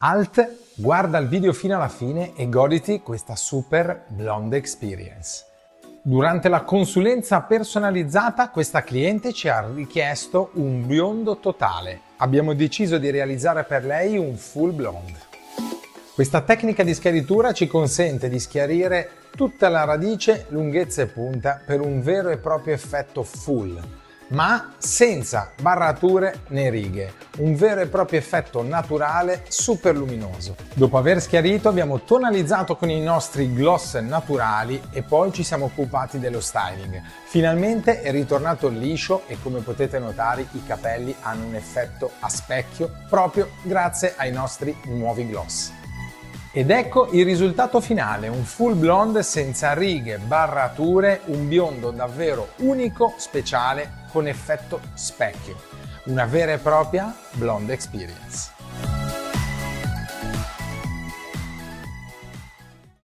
Alt, guarda il video fino alla fine e goditi questa super blonde experience. Durante la consulenza personalizzata questa cliente ci ha richiesto un biondo totale. Abbiamo deciso di realizzare per lei un full blonde. Questa tecnica di schiaritura ci consente di schiarire tutta la radice, lunghezza e punta per un vero e proprio effetto full ma senza barrature né righe, un vero e proprio effetto naturale super luminoso. Dopo aver schiarito abbiamo tonalizzato con i nostri gloss naturali e poi ci siamo occupati dello styling. Finalmente è ritornato liscio e come potete notare i capelli hanno un effetto a specchio proprio grazie ai nostri nuovi gloss. Ed ecco il risultato finale, un full blonde senza righe, barrature, un biondo davvero unico, speciale, con effetto specchio. Una vera e propria blonde experience.